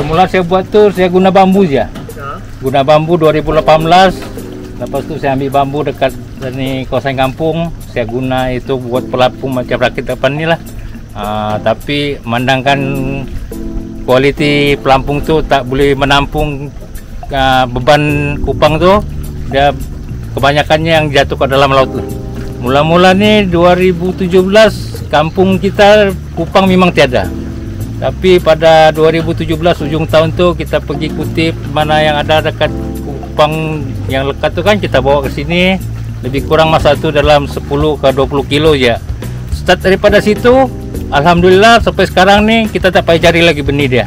Awal mula saya buat tuh saya guna bambu ya. Guna bambu 2018. Lepas tu saya ambil bambu dekat sini kawasan kampung. Saya guna itu buat pelampung macam rakit depan ni lah. Uh, tapi mandangkan kualiti pelampung tu tak boleh menampung uh, beban kupang tu dia kebanyakannya yang jatuh ke dalam laut tu. Mula-mula ni 2017 kampung kita kupang memang tiada. Tapi pada 2017 ujung tahun tu kita pergi kutip mana yang ada dekat kupang yang lekat tu kan kita bawa ke sini lebih kurang masa tu dalam 10 ke 20 kilo ya. Start daripada situ Alhamdulillah sampai sekarang ni kita tak payah cari lagi benih dia.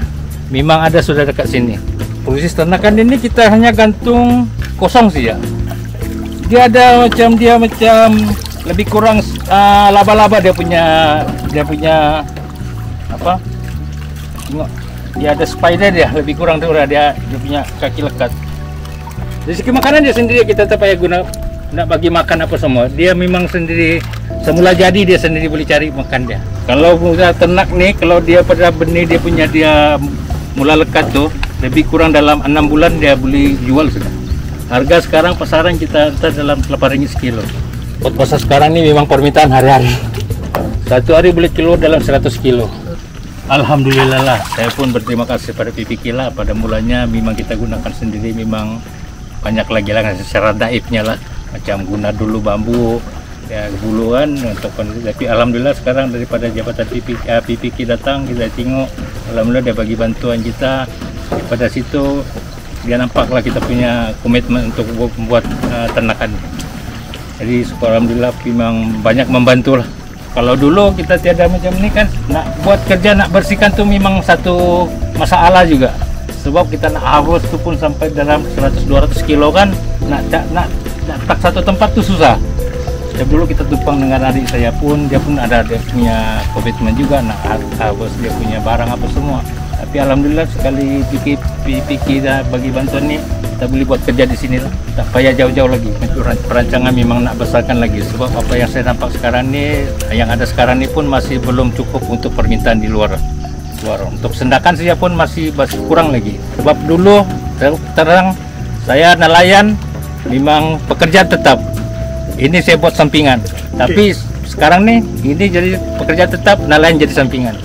Memang ada sudah dekat sini. Proses ternakan ini kita hanya gantung kosong sih ya. Dia ada macam dia macam lebih kurang uh, laba-laba dia punya dia punya apa tengok dia ada spider dia lebih kurang tu dia dia punya kaki lekat. Dari segi makanan dia sendiri kita tak payah guna nak bagi makan apa semua. Dia memang sendiri semula jadi dia sendiri boleh cari makan dia. Kalau mula ternak ni kalau dia pada benih dia punya dia mula lekat tu lebih kurang dalam enam bulan dia boleh jual sudah. Harga sekarang pasaran kita dalam 8 ringgit sekilo. Pasar sekarang ni memang permintaan hari-hari. Satu hari boleh kilo dalam 100 kilo Alhamdulillah lah, saya pun berterima kasih pada PPK lah. Pada mulanya memang kita gunakan sendiri, memang banyak lagi lah secara daibnya lah. Macam guna dulu bambu, ya buluan untuk tapi Alhamdulillah sekarang daripada jabatan PPK, uh, PPK datang kita tengok, Alhamdulillah dia bagi bantuan kita. Pada situ dia nampaklah kita punya komitmen untuk membuat uh, ternakan. Jadi Alhamdulillah memang banyak membantu lah. Kalau dulu kita tiada macam ni kan nak buat kerja nak bersihkan tu memang satu masalah juga. Sebab kita nak harus tu pun sampai dalam 100-200 kilo kan nak nak nak, nak tak satu tempat tu susah. Setiap dulu kita tumpang dengan adik saya pun dia pun ada dia punya komitmen juga nak harus dia punya barang apa semua. Tapi alhamdulillah sekali pikir dah bagi bantuan ni kita boleh buat kerja di sini lah. Tak payah jauh-jauh lagi. Perancangan memang nak besarkan lagi. Sebab apa yang saya nampak sekarang ni, yang ada sekarang ni pun masih belum cukup untuk permintaan di luar. luar. Untuk sendakan saja pun masih, masih kurang lagi. Sebab dulu terang saya nelayan memang pekerja tetap. Ini saya buat sampingan. Tapi sekarang ni ini jadi pekerja tetap, nelayan jadi sampingan.